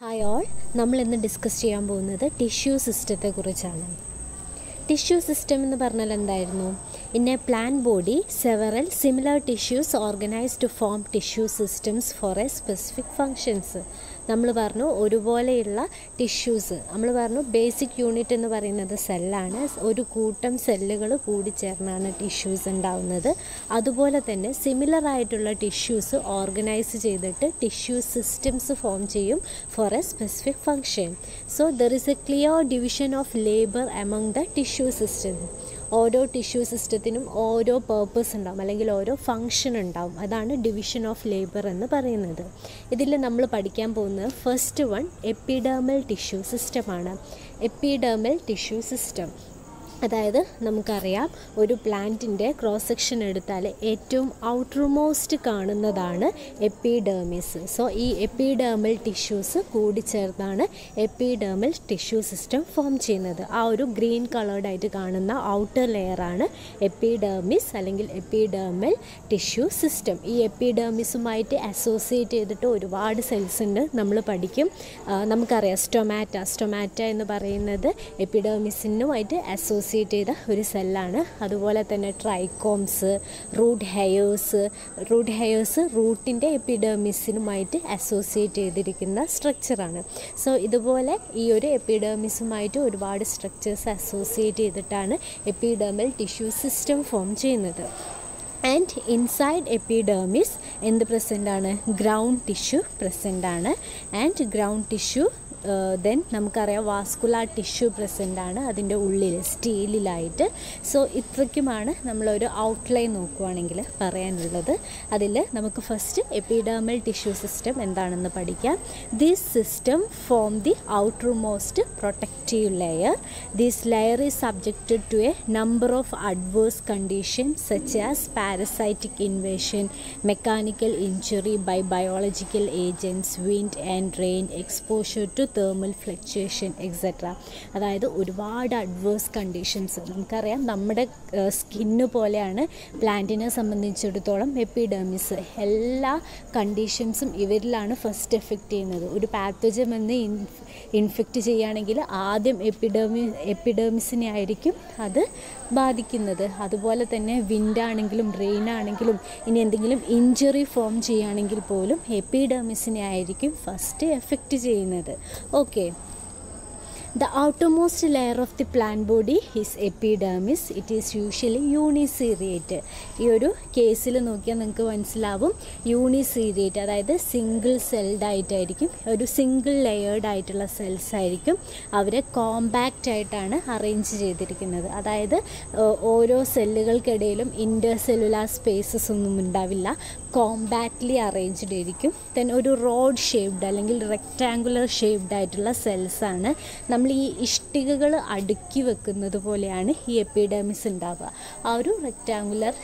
Hi all നമ്മൾ ഇന്ന് discuss ചെയ്യാൻ പോകുന്നത് ടിഷ്യൂ സിസ്റ്റത്തെ കുറിച്ചാണ്. ടിഷ്യൂ സിസ്റ്റം എന്ന് പറഞ്ഞാൽ എന്തായിരുന്നു? In a plant body several similar tissues organise to form tissue systems for a specific functions നമ്മൾ പറഞ്ഞു ഒരുപോലെയുള്ള ടിഷ്യൂസ് നമ്മൾ പറഞ്ഞു ബേസിക് യൂണിറ്റ് എന്ന് പറയുന്നത് സെല്ലാണ് ഒരു കൂട്ടം സെല്ലുകൾ കൂടി ചേർന്നാണ് ടിഷ്യൂസ് ഉണ്ടാവുന്നത്. അതുപോലെ തന്നെ സിമിലർ ആയിട്ടുള്ള ടിഷ്യൂസ് ഓർഗനൈസ് ചെയ്തിട്ട് ടിഷ്യൂ സിസ്റ്റംസ് ഫോം ചെയ്യും for a specific function so there is a clear division of labour among the tissue system ഓരോ ടിഷ്യൂ സിസ്റ്റത്തിനും ഓരോ പേർപ്പസ് ഉണ്ടാവും അല്ലെങ്കിൽ ഓരോ ഫങ്ഷൻ ഉണ്ടാവും. അതാണ് ഡിവിഷൻ ഓഫ് ലേബർ എന്ന് പറയുന്നത്. ഇതിൽ നമ്മൾ പഠിക്കാൻ പോകുന്നത് ഫസ്റ്റ് വൺ എപ്പിഡേമൽ ടിഷ്യൂ സിസ്റ്റമാണ് എപ്പിഡേമൽ ടിഷ്യൂ സിസ്റ്റം അതായത് നമുക്കറിയാം ഒരു പ്ലാന്റിന്റെ ക്രോസ് സെക്ഷൻ എടുത്താൽ ഏറ്റവും ഔട്ടർമോസ്റ്റ് കാണുന്നതാണ് എപ്പിഡേമിസ് സോ ഈ എപ്പിഡേമൽ ടിഷ്യൂസ് കൂടി ചേർന്നാണ് എപ്പിഡേമൽ ടിഷ്യൂ സിസ്റ്റം ഫോം ചെയ്യുന്നത്. ആ ഒരു ഗ്രീൻ കളേർഡായിട്ട് കാണുന്ന ഔട്ടർ ലെയറാണ് എപ്പിഡേമിസ് അല്ലെങ്കിൽ എപ്പിഡേമൽ ടിഷ്യൂ സിസ്റ്റം ഈ എപ്പിഡേമിസുമായിട്ട് അസോസിയേറ്റ് ചെയ്തിട്ട് ഒരുപാട് സെൽസ് ഉണ്ട് നമ്മൾ പഠിക്കും. നമുക്കറിയാം സ്റ്റൊമാറ്റ സ്റ്റൊമാറ്റ എന്ന് പറയുന്നത് എപ്പിഡേമിസിനുമായിട്ട് അസോസിയേറ്റ് ചെയ്ത ഒരു സെല്ലാണ്. അതുപോലെ തന്നെ trichomes root hairs root hairs റൂട്ടിന്റെ എപ്പിഡേമിസിനുമായിട്ട് അസോസിയേറ്റ് ചെയ്തിരിക്കുന്ന സ്ട്രക്ചറാണ്. സോ ഇതുപോലെ ഈ ഒരു എപ്പിഡേമിസുമായിട്ട് ഒരുപാട് സ്ട്രക്ചേഴ്സ് അസോസിയേറ്റ് ചെയ്തിട്ടാണ് എപ്പിഡേമൽ ടിഷ്യൂ സിസ്റ്റം ഫോം ചെയ്യുന്നത്. ആൻഡ് ഇൻസൈഡ് എപ്പിഡേമിസ് എന്ത് പ്രസന്റ് ആണ് ഗ്രൗണ്ട് ടിഷ്യൂ പ്രസന്റ് ആണ് ആൻഡ് ഗ്രൗണ്ട് ടിഷ്യൂ ദെൻ നമുക്കറിയാം വാസ്കുലാർ ടിഷ്യൂ പ്രസന്റ് ആണ് അതിന്റെ ഉള്ളിൽ സ്റ്റീലിലായിട്ട്. സോ ഇത്രയ്ക്കുമാണ് നമ്മളൊരു ഔട്ട്ലൈൻ നോക്കുവാണെങ്കിൽ പറയാനുള്ളത്. അതിൽ നമുക്ക് ഫസ്റ്റ് എപ്പിഡേമൽ ടിഷ്യൂ സിസ്റ്റം എന്താണെന്ന് പഠിക്കാം. This system form the outermost protective layer this layer is subjected to a number of adverse condition such as parasitic invasion mechanical injury by biological agents wind and rain exposure to thermal fluctuation etcetera അതായത് ഒരുപാട് adverse conditions നമുക്കറിയാം നമ്മുടെ skin പോലെയാണ് പ്ലാന്റിനെ സംബന്ധിച്ചിടത്തോളം epidermis എല്ലാ കണ്ടീഷൻസും ഇവരിലാണ് first effect ചെയ്യുന്നത്. ഒരു pathogen വന്ന് ഇൻഫെക്റ്റ് ചെയ്യുകയാണെങ്കിൽ ആദ്യം എപ്പിഡേമി എപ്പിഡേമിസിനെ ആയിരിക്കും അത് ബാധിക്കുന്നത്. അതുപോലെ തന്നെ വിൻഡാണെങ്കിലും റെയിൻ ആണെങ്കിലും ഇനി എന്തെങ്കിലും ഇഞ്ചറി ഫോം ചെയ്യുകയാണെങ്കിൽ പോലും എപ്പിഡേമിസിനെ ആയിരിക്കും ഫസ്റ്റ് എഫക്റ്റ് ചെയ്യുന്നത്. Okay The outermost layer of the plant body is epidermis. It is usually uniseriate. ഈ ഒരു കേസിൽ നോക്കിയാൽ നിങ്ങൾക്ക് മനസ്സിലാവും. യൂണിസീരിയേറ്റ് അതായത് സിംഗിൾ സെൽഡ് ആയിട്ടായിരിക്കും. ഒരു സിംഗിൾ ലെയേർഡ് ആയിട്ടുള്ള സെൽസ് ആയിരിക്കും. അവരെ കോമ്പാക്റ്റ് ആയിട്ടാണ് അറേഞ്ച് ചെയ്തിരിക്കുന്നത്. അതായത് ഓരോ സെല്ലുകൾക്കിടയിലും ഇന്റർ സെല്ലുലാർ സ്പേസസ് ഒന്നും ഉണ്ടാവില്ല. കോമ്പാക്റ്റ്ലി അറേഞ്ച്ഡ് ആയിരിക്കും. ദെൻ ഒരു റോഡ് ഷേപ്ഡ് അല്ലെങ്കിൽ റെക്റ്റാങ്കുലർ ഷേപ്ഡ് ആയിട്ടുള്ള സെൽസാണ് ആണ്. ഈ ഇഷ്ടികകൾ അടുക്കി വെക്കുന്നത് പോലെയാണ് ഈ എപ്പിഡെമിസ് ഉണ്ടാവുക. ആ ഒരു റെക്റ്റാങ്കുലർ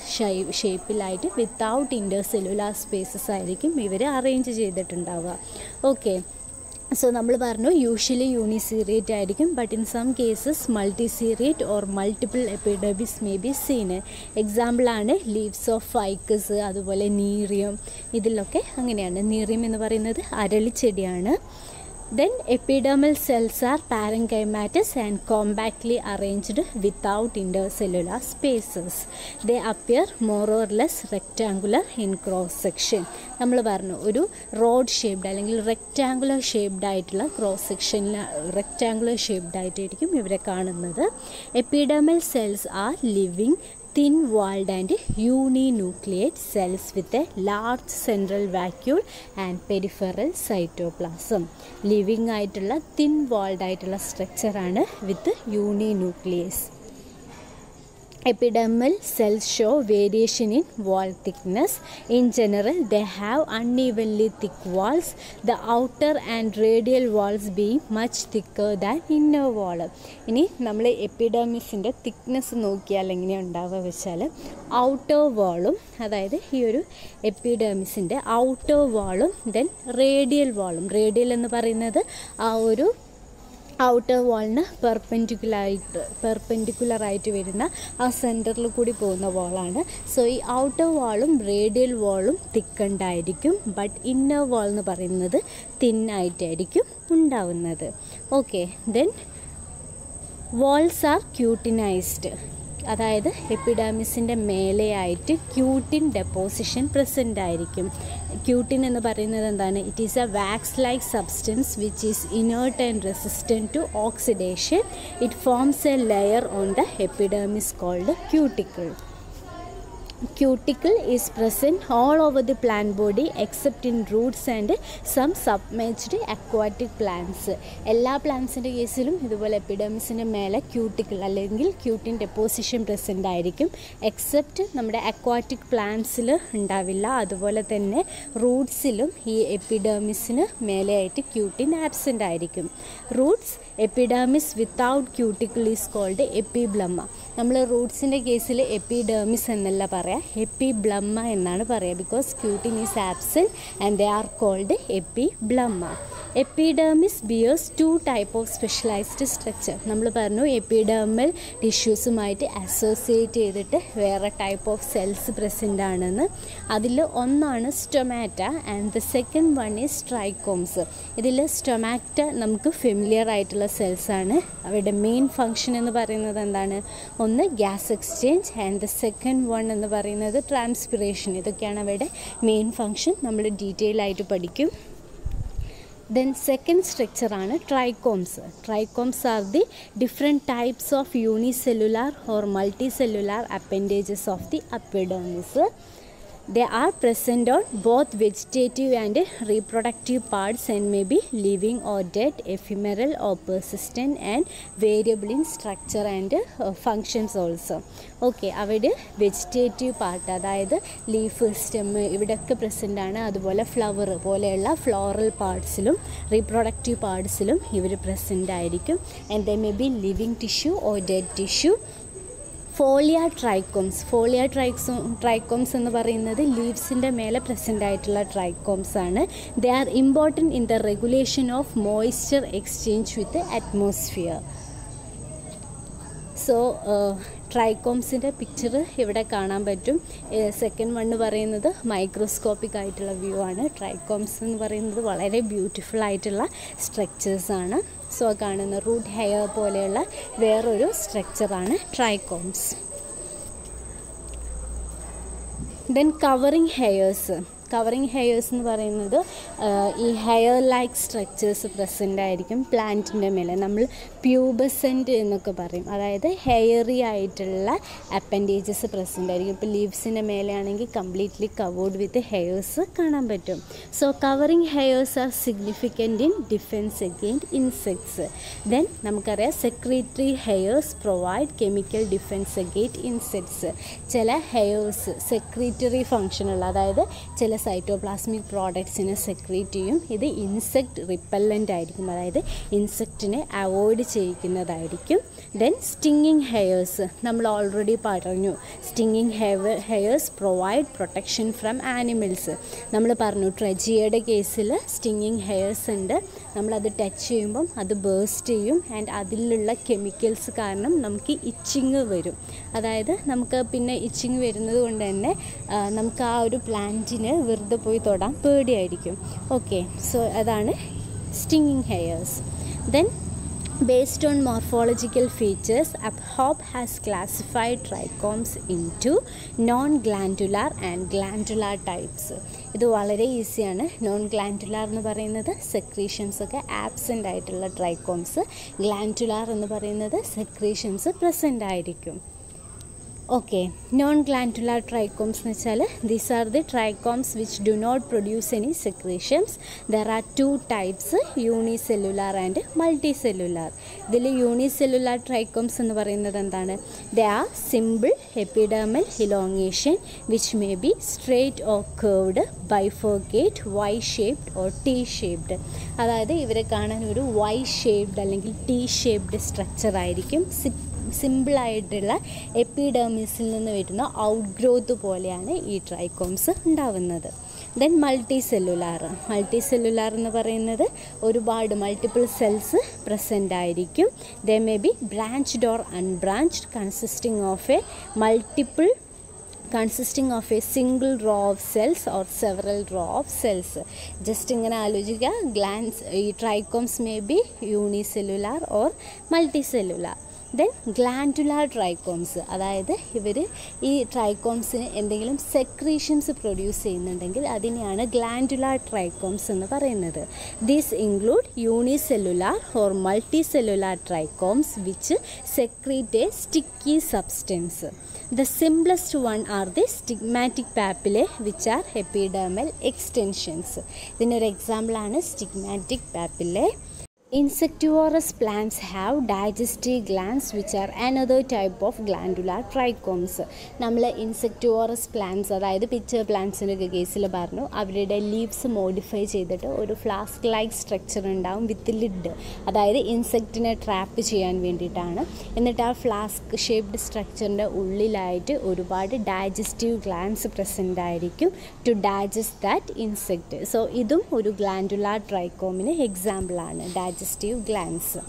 ഷേപ്പിലായിട്ട് വിത്തൗട്ട് ഇൻഡർ സെല്ലുലാർ സ്പേസസ് ആയിരിക്കും ഇവർ അറേഞ്ച് ചെയ്തിട്ടുണ്ടാവുക. ഓക്കെ സോ നമ്മൾ പറഞ്ഞു യൂഷ്വലി യൂണിസീറിയറ്റ് ആയിരിക്കും but in some cases multiseriate or multiple epidermis may be seen എക്സാമ്പിളാണ് ലീവ്സ് ഓഫ് ഫൈക്കസ് അതുപോലെ നീറിയം ഇതിലൊക്കെ അങ്ങനെയാണ്. നീറിയം എന്ന് പറയുന്നത് അരളിച്ചെടിയാണ്. Then epidermal cells are parenchymatous and compactly arranged without intercellular spaces. They appear more or less rectangular in cross section. നമ്മൾ പറഞ്ഞു ഒരു rod shaped അല്ലെങ്കിൽ റെക്റ്റാങ്കുലർ ഷേപ്ഡ് ആയിട്ടുള്ള ക്രോസ് സെക്ഷനിൽ റെക്റ്റാങ്കുലർ ഷേപ്ഡ് ആയിട്ടായിരിക്കും ഇവരെ കാണുന്നത് epidermal cells are living thin walled and uninucleate cells with a large central vacuole and peripheral cytoplasm living ആയിട്ടുള്ള തിൻ വാൾഡ് ആയിട്ടുള്ള സ്ട്രക്ചറാണ് വിത്ത് യൂണിന്യൂക്ലിയസ് Epidermal cells show variation in wall thickness. In general, they have unevenly thick walls, the outer and radial walls being much thicker than inner wall. ഇനി നമ്മൾ എപ്പിഡമിസിന്റെ thickness നോക്കിയാൽ എങ്ങനെയാണ് ഉണ്ടാവുക വെച്ചാൽ outer വാളും അതായത് ഈ ഒരു എപ്പിഡമിസിന്റെ ഔട്ടർ വാളും ദെൻ റേഡിയൽ വാളും റേഡിയൽ എന്ന് പറയുന്നത് ആ ഒരു ഔട്ടർ വാളിന് പെർപെൻഡിക്കുലറായിട്ട് പെർപെൻഡിക്കുലറായിട്ട് വരുന്ന ആ സെന്ററിൽ കൂടി പോകുന്ന വാളാണ് സോ ഈ ഔട്ടർ വാളും റേഡിയൽ വാളും തിക്കണ്ടായിരിക്കും ബട്ട് ഇന്നർ വാൾ എന്ന് പറയുന്നത് തിന്നായിട്ടായിരിക്കും ഉണ്ടാവുന്നത്. Okay then walls are cutinised അതായത് എപ്പിഡാമിസിന്റെ മേലെയായിട്ട് ക്യൂട്ടിൻ ഡെപ്പോസിഷൻ പ്രസന്റ് ആയിരിക്കും. ക്യൂട്ടിൻ എന്ന് പറയുന്നത് എന്താണ്? It is a wax like substance which is inert and resistant to oxidation it forms a layer on the epidermis called cuticle cuticle is present all over the plant body except in roots and some submerged aquatic plants. എല്ലാ പ്ലാന്റ്സിന്റെ കേസിലും ഇതുപോലെ എപ്പിഡമിസിന്റെ മേലെ cuticle അല്ലെങ്കിൽ cutin deposition present ആയിരിക്കും. Except നമ്മുടെ aquatic പ്ലാന്റ്സിൽ ഉണ്ടാവില്ല. അതുപോലെ തന്നെ റൂട്ട്സിലും ഈ എപ്പിഡമിസിന് മേലെയായിട്ട് ക്യൂട്ടിൻ ആബ്സെന്റ് ആയിരിക്കും. Roots epidermis without cuticle is called epiblema നമ്മൾ റൂട്ട്സിന്റെ കേസിൽ എപ്പിഡേമിസ് എന്നല്ല പറയാം എപ്പി ബ്ലമ്മ എന്നാണ് പറയുക because cutin is absent and they are called epiblema epidermis bears two type of specialised structure നമ്മൾ പറഞ്ഞു എപ്പിഡേമൽ ടിഷ്യൂസുമായിട്ട് അസോസിയേറ്റ് ചെയ്തിട്ട് വേറെ ടൈപ്പ് ഓഫ് സെൽസ് പ്രസന്റ് ആണെന്ന്. അതിൽ ഒന്നാണ് stomata and the second one is trichomes ഇതിൽ സ്റ്റൊമാറ്റ നമുക്ക് ഫെമിലിയർ ആയിട്ടുള്ള സെൽസാണ് ആണ്. അവരുടെ മെയിൻ ഫങ്ഷൻ എന്ന് പറയുന്നത് എന്താണ്? ഒന്ന് gas exchange and the second one എന്ന് പറയുന്നത് ട്രാൻസ്പിറേഷൻ. ഇതൊക്കെയാണ് അവയുടെ മെയിൻ ഫങ്ഷൻ നമ്മൾ ഡീറ്റെയിൽ ആയിട്ട് പഠിക്കും. Then second സ്ട്രക്ചറാണ് trichomes trichomes are the different types of unicellular or multicellular appendages of the epidermis They are present on both vegetative and reproductive parts and may be living or dead, ephemeral or persistent and variable in structure and uh, functions also. Okay അവിടെ vegetative part അതായത് leaf aanu ഇവിടെയൊക്കെ present ആണ് അതുപോലെ flower പോലെയുള്ള floral പാർട്സിലും reproductive പാർട്സിലും ഇവർ present ആയിരിക്കും and the may be living tissue or dead tissue foliar trichomes foliar ട്രൈക്സോ trichomes എന്ന് പറയുന്നത് ലീവ്സിന്റെ മേലെ പ്രസന്റ് ആയിട്ടുള്ള ട്രൈക്കോംസ് ആണ്. They are important in the regulation of moisture exchange with atmosphere so ട്രൈക്കോംസിന്റെ picture ഇവിടെ കാണാൻ പറ്റും. സെക്കൻഡ് വണ്ണ് പറയുന്നത് മൈക്രോസ്കോപ്പിക് ആയിട്ടുള്ള വ്യൂ ആണ്. ട്രൈക്കോംസ് എന്ന് പറയുന്നത് വളരെ ബ്യൂട്ടിഫുൾ ആയിട്ടുള്ള സ്ട്രക്ചേഴ്സാണ് സോ കാണുന്ന റൂട്ട് ഹെയർ പോലെയുള്ള വേറൊരു സ്ട്രക്ചറാണ് trichomes then covering hairs covering hairs എന്ന് പറയുന്നത് ഈ ഹെയർ ലൈക്ക് സ്ട്രക്ചേഴ്സ് പ്രസന്റ് ആയിരിക്കും പ്ലാന്റിന്റെ മേലെ. നമ്മൾ പ്യൂബസെന്റ് എന്നൊക്കെ പറയും. അതായത് ഹെയറി ആയിട്ടുള്ള അപ്പൻഡേജസ് പ്രസന്റ് ആയിരിക്കും. ഇപ്പോൾ ലീവ്സിന്റെ മേലെയാണെങ്കിൽ കംപ്ലീറ്റ്ലി കവേർഡ് വിത്ത് ഹെയേഴ്സ് കാണാൻ പറ്റും. So covering hairs are significant in defence against insects then നമുക്കറിയാം secretory hairs provide chemical defence against insects ചില ഹെയേഴ്സ് സെക്രട്ടറി ഫങ്ഷനുള്ള അതായത് ചില സൈറ്റോപ്ലാസ്മിക് പ്രോഡക്ട്സിനെ സെക്രീറ്റ് ചെയ്യും. ഇത് ഇൻസെക്ട് റിപ്പല്ലന്റ് ആയിരിക്കും. അതായത് ഇൻസെക്റ്റിനെ അവോയ്ഡ് ചെയ്യിക്കുന്നതായിരിക്കും. ദെൻ സ്റ്റിങ്ങിങ് ഹെയേഴ്സ് നമ്മൾ ഓൾറെഡി പറഞ്ഞു. Stinging hair hairs provide protection from animals നമ്മൾ പറഞ്ഞു ട്രജിയയുടെ കേസിൽ സ്റ്റിങ്ങിങ് ഹെയേഴ്സ് ഉണ്ട്. നമ്മളത് ടച്ച് ചെയ്യുമ്പം അത് ബേസ്റ്റ് ചെയ്യും. ആൻഡ് അതിലുള്ള കെമിക്കൽസ് കാരണം നമുക്ക് ഇച്ചിങ് വരും. അതായത് നമുക്ക് പിന്നെ ഇച്ചിങ് വരുന്നത് കൊണ്ട് തന്നെ നമുക്ക് ആ ഒരു പ്ലാന്റിന് വെറുതെ പോയി തൊടാൻ പേടിയായിരിക്കും. ഓക്കെ സോ അതാണ് stinging hairs then Based on morphological features, Abhop has classified trichomes into non-glandular and glandular types. ഇത് വളരെ ഈസിയാണ് നോൺ ഗ്ലാൻഡുലാർ എന്ന് പറയുന്നത് സെക്രീഷൻസ് ഒക്കെ ആബ്സെന്റ് ആയിട്ടുള്ള ട്രൈക്കോംസ് ഗ്ലാൻഡുലാർ എന്ന് പറയുന്നത് സെക്രീഷൻസ് പ്രസന്റ് ആയിരിക്കും ഓക്കെ നോൺ ഗ്ലാൻഡുലാർ ട്രൈക്കോംസ് എന്ന് വെച്ചാൽ these are the trichomes which do not produce any secretions there are two types unicellular and multicellular ഇതിൽ യൂണി സെല്ലുലാർ ട്രൈക്കോംസ് എന്ന് പറയുന്നത് എന്താണ്? They are simple epidermal elongation which may be straight or curved bifurcate Y shaped or T shaped അതായത് ഇവരെ കാണാൻ ഒരു Y shaped അല്ലെങ്കിൽ T shaped structure ആയിരിക്കും സിമ്പിളായിട്ടുള്ള എപ്പിഡേമിസിൽ നിന്ന് വരുന്ന ഔട്ട് ഗ്രോത്ത് പോലെയാണ് ഈ ട്രൈക്കോംസ് ഉണ്ടാവുന്നത്. Then multi cellular multi cellular എന്ന് പറയുന്നത് ഒരുപാട് മൾട്ടിപ്പിൾ സെൽസ് പ്രസന്റ് ആയിരിക്കും. They may be branched or unbranched consisting of a multiple consisting of a single row of cells or several row of cells just ഇങ്ങനെ ആലോചിക്കുക. Glands ഈ trichomes may be unicellular or multicellular then glandular trichomes അതായത് ഇവർ ഈ ട്രൈക്കോംസിന് എന്തെങ്കിലും secretions produce ചെയ്യുന്നുണ്ടെങ്കിൽ അതിനെയാണ് glandular trichomes എന്ന് പറയുന്നത്. These include unicellular or multicellular trichomes which secrete a sticky substance the simplest one are the stigmatic papillae which are epidermal extensions ഇതിനൊരു എക്സാമ്പിളാണ് stigmatic papillae Insectivorous plants have digestive glands which are another type of glandular trichomes. നമ്മൾ insectivorous plants അതായത് pitcher പ്ലാന്റ്സിന്റെ ഒക്കെ കേസിൽ പറഞ്ഞു അവരുടെ leaves modify ചെയ്തിട്ട് ഒരു ഫ്ലാസ്ക് ലൈക്ക് സ്ട്രക്ചർ ഉണ്ടാവും വിത്ത് ലിഡ് അതായത് ഇൻസെക്റ്റിനെ ട്രാപ്പ് ചെയ്യാൻ വേണ്ടിയിട്ടാണ്. എന്നിട്ട് ആ ഫ്ലാസ്ക് ഷേപ്ഡ് സ്ട്രക്ചറിന്റെ ഉള്ളിലായിട്ട് ഒരുപാട് ഡൈജസ്റ്റീവ് ഗ്ലാൻസ് പ്രസന്റ് ആയിരിക്കും to digest that insect so ഇതും ഒരു ഗ്ലാൻഡുലാർ ട്രൈക്കോമിന് എക്സാമ്പിളാണ് ഡൈജസ്റ്റീവ് ഗ്ലാൻസ്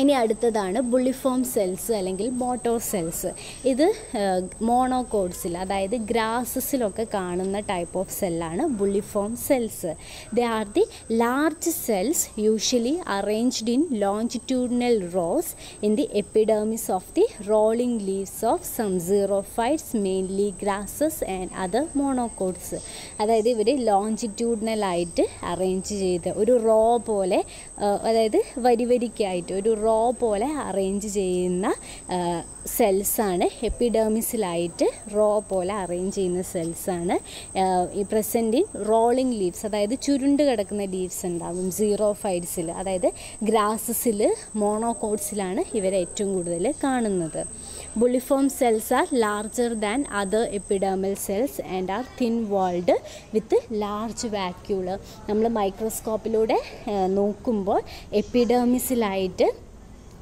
ഇനി അടുത്തതാണ് ബുള്ളിഫോം സെൽസ് അല്ലെങ്കിൽ മോട്ടോർ സെൽസ് ഇത് മോണോകോഡ്സിൽ അതായത് ഗ്രാസസിലൊക്കെ കാണുന്ന type of സെല്ലാണ് bulliform cells they are the large cells usually arranged in longitudinal rows in the epidermis of the rolling leaves of some xerophytes mainly grasses and other monocots അതായത് ഇവർ ലോഞ്ചിറ്റ്യൂഡിനലായിട്ട് arrange ചെയ്ത് ഒരു raw പോലെ അതായത് വരിവരിക്കായിട്ട് ഒരു raw പോലെ arrange ചെയ്യുന്ന സെൽസാണ് എപ്പിഡേമിസിലായിട്ട് raw പോലെ അറേഞ്ച് ചെയ്യുന്ന സെൽസാണ് ഈ പ്രസന്റ് ഇൻ റോളിംഗ് ലീവ്സ് അതായത് ചുരുണ്ട് കിടക്കുന്ന ലീവ്സ് ഉണ്ടാകും സീറോ ഫൈഡ്സിൽ അതായത് ഗ്രാസസിൽ മോണോകോട്സിലാണ് ഇവരെ ഏറ്റവും കൂടുതൽ കാണുന്നത്. Bulliform cells are larger than other epidermal cells and are thin walled with large vacuole നമ്മൾ മൈക്രോസ്കോപ്പിലൂടെ നോക്കുമ്പോൾ എപ്പിഡേമിസിലായിട്ട്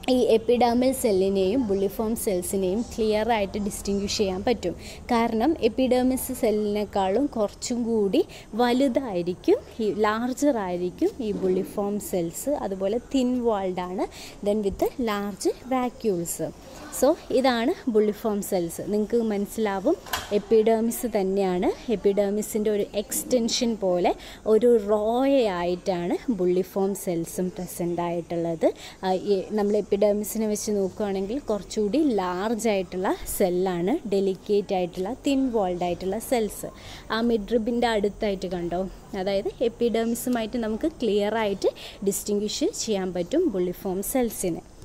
ഈ എപ്പിഡാമൽ സെല്ലിനെയും ബുള്ളിഫോം സെൽസിനെയും ക്ലിയർ ആയിട്ട് ഡിസ്റ്റിങ്വിഷ് ചെയ്യാൻ പറ്റും. കാരണം എപ്പിഡാമിസ് സെല്ലിനേക്കാളും കുറച്ചും കൂടി വലുതായിരിക്കും ഈ ലാർജർ ആയിരിക്കും ഈ ബുള്ളിഫോം സെൽസ് അതുപോലെ thin വാൾഡാണ് then with large vacuoles so ഇതാണ് ബുള്ളിഫോം സെൽസ് നിങ്ങൾക്ക് മനസ്സിലാവും എപ്പിഡേമിസ് തന്നെയാണ്. എപ്പിഡേമിസിന്റെ ഒരു എക്സ്റ്റൻഷൻ പോലെ ഒരു റോയായിട്ടാണ് ബുള്ളിഫോം സെൽസും പ്രസന്റ് ആയിട്ടുള്ളത്. നമ്മൾ എപ്പിഡേമിസിനെ വെച്ച് നോക്കുകയാണെങ്കിൽ കുറച്ചുകൂടി ലാർജ് ആയിട്ടുള്ള സെല്ലാണ് ഡെലിക്കേറ്റ് ആയിട്ടുള്ള തിൻ വോൾഡ് ആയിട്ടുള്ള സെൽസ് ആ മിഡ്രിബിന്റെ അടുത്തായിട്ട് കണ്ടോ? അതായത് എപ്പിഡേമിസുമായിട്ട് നമുക്ക് ക്ലിയർ ആയിട്ട് ചെയ്യാൻ പറ്റും ബുള്ളിഫോം സെൽസിനെ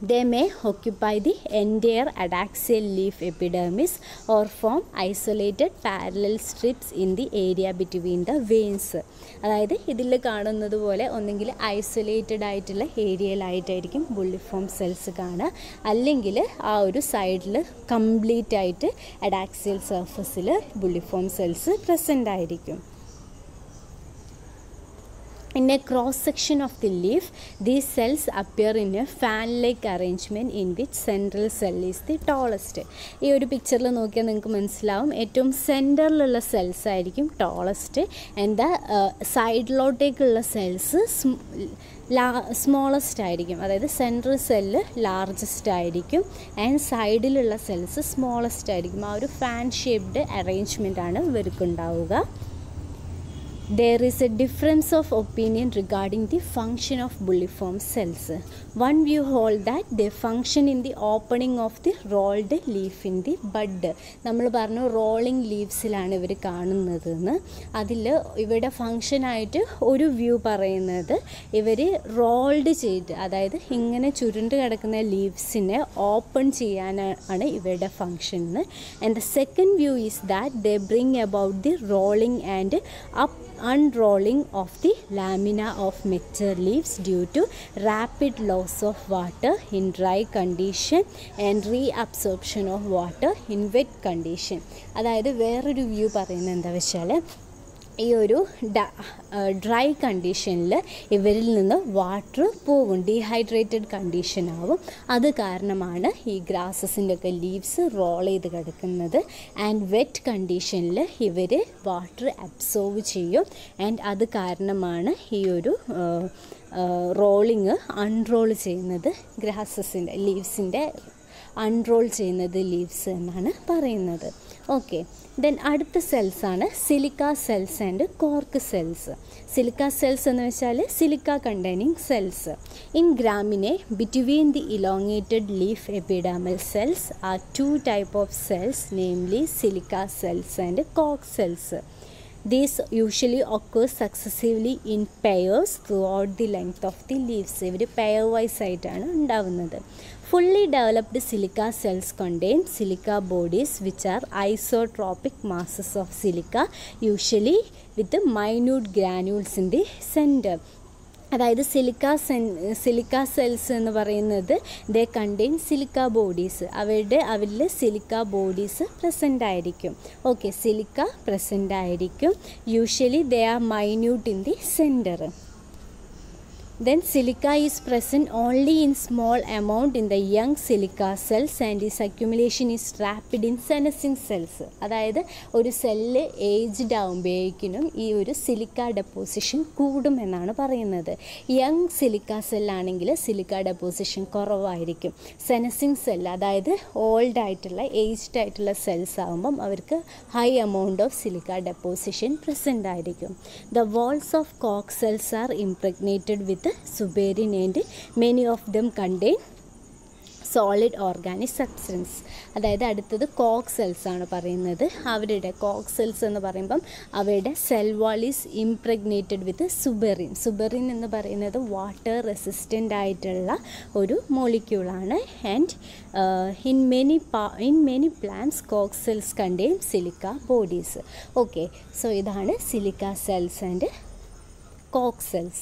They may occupy the entire adaxial leaf epidermis or form isolated parallel strips in the area between the veins. അതായത് ഇതിൽ കാണുന്നത് പോലെ ഒന്നെങ്കിൽ ഐസൊലേറ്റഡ് ആയിട്ടുള്ള ഏരിയയിലായിട്ടായിരിക്കും ബുള്ളിഫോം സെൽസ് കാണുക അല്ലെങ്കിൽ ആ ഒരു സൈഡിൽ കംപ്ലീറ്റ് ആയിട്ട് അഡാക്സിയൽ സർഫസിൽ ബുള്ളിഫോം സെൽസ് പ്രസന്റ് ആയിരിക്കും In a cross section of the leaf, these cells appear in a fan-like arrangement in which central cell is the tallest. ഈ ഒരു പിക്ചറിൽ നോക്കിയാൽ നിങ്ങൾക്ക് മനസ്സിലാവും. ഏറ്റവും സെന്ററിലുള്ള സെൽസ് ആയിരിക്കും ടോളസ്റ്റ് ദ സൈഡിലോട്ടേക്കുള്ള സെൽസ് ലാ സ്മോളസ്റ്റ് ആയിരിക്കും. അതായത് സെൻട്രൽ സെല്ല് ലാർജസ്റ്റ് ആയിരിക്കും. ആൻഡ് സൈഡിലുള്ള സെൽസ് സ്മോളസ്റ്റ് ആയിരിക്കും. ആ ഒരു ഫാൻ ഷേപ്ഡ് അറേഞ്ച്മെന്റ് ആണ് ഇവർക്കുണ്ടാവുക. There is a difference of opinion regarding the function of bulliform cells. One view hold that they function in the opening of the rolled leaf in the bud. നമ്മൾ പറഞ്ഞു rolling ലീവ്സിലാണ് ഇവർ കാണുന്നതെന്ന് അതിൽ ഇവരുടെ ഫങ്ഷനായിട്ട് ഒരു view പറയുന്നത് ഇവർ റോൾഡ് ചെയ്ത് അതായത് ഇങ്ങനെ ചുരുണ്ട് കിടക്കുന്ന ലീവ്സിനെ ഓപ്പൺ ചെയ്യാനാണ് ഇവരുടെ function and the second view is that they bring about the rolling and up unrolling of the lamina of mature leaves due to rapid loss of water in dry condition and reabsorption of water in wet condition അതായത് വേറൊരു view പറയുന്നത് എന്താ വെച്ചാൽ ഈ ഒരു dry കണ്ടീഷനിൽ ഇവരിൽ നിന്ന് വാട്ടർ പോകും. ഡീഹൈഡ്രേറ്റഡ് കണ്ടീഷൻ ആവും. അത് കാരണമാണ് ഈ ഗ്രാസസിന്റെ ഒക്കെ ലീവ്സ് റോൾ ചെയ്ത് കിടക്കുന്നത്. ആൻഡ് വെറ്റ് കണ്ടീഷനിൽ ഇവർ വാട്ടർ അബ്സോർവ് ചെയ്യും. ആൻഡ് അത് കാരണമാണ് ഈ ഒരു റോളിങ് അൺറോൾ ചെയ്യുന്നത് ഗ്രാസസിന്റെ ലീവ്സിന്റെ അൺറോൾ ചെയ്യുന്നത് ലീവ്സ് എന്നാണ് പറയുന്നത്. ഓക്കെ ദെൻ അടുത്ത സെൽസാണ് silica cells and cork cells silica cells എന്ന് വെച്ചാൽ silica containing cells in Gramineae between the elongated leaf epidermal cells are two type of cells namely silica cells and cork cells usually occurs successively in pairs throughout the length of the leaves ഇവർ pair vice ആയിട്ടാണ് ഉണ്ടാവുന്നത്. Fully developed silica cells contain silica bodies which are isotropic masses of silica usually with minute granules in the centre അതായത് silica സെൻ silica cells എന്ന് പറയുന്നത് they contain silica bodies അവരുടെ അവരിൽ silica bodies present ആയിരിക്കും. Okay silica present ആയിരിക്കും. Usually they are minute in the centre Then silica is present only in small amount in the young silica cells and its accumulation is rapid in senescing cells. അതായത് ഒരു cell aged ആകുമ്പോഴേക്കിനും ഈ ഒരു silica deposition കൂടും എന്നാണ് പറയുന്നത്. Young silica സെല്ലാണെങ്കിൽ silica deposition കുറവായിരിക്കും. Senescing cell അതായത് ഓൾഡ് ആയിട്ടുള്ള ഏജ്ഡ് ആയിട്ടുള്ള സെൽസ് ആകുമ്പം അവർക്ക് high amount of silica deposition present ആയിരിക്കും. The walls of coke cells are impregnated with suberin and many of them contain solid organic substance അതായത് അടുത്തത് കോക്ക് സെൽസ് ആണ് പറയുന്നത്. അവരുടെ കോക്ക് സെൽസ് എന്ന് പറയുമ്പം അവരുടെ cell wall is impregnated with suberin suberin എന്ന് പറയുന്നത് വാട്ടർ റെസിസ്റ്റന്റ് ആയിട്ടുള്ള ഒരു മോളിക്യൂളാണ് ആൻഡ് ഇൻ മെനി പാ in many plants coke cells contain silica bodies okay so ഇതാണ് സിലിക്ക സെൽസ് ആൻഡ് കോക്ക് സെൽസ്